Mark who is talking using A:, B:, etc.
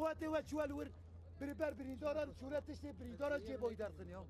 A: قوت و چوال ور بری بر برینداران صورتش برینداران چه بای درسن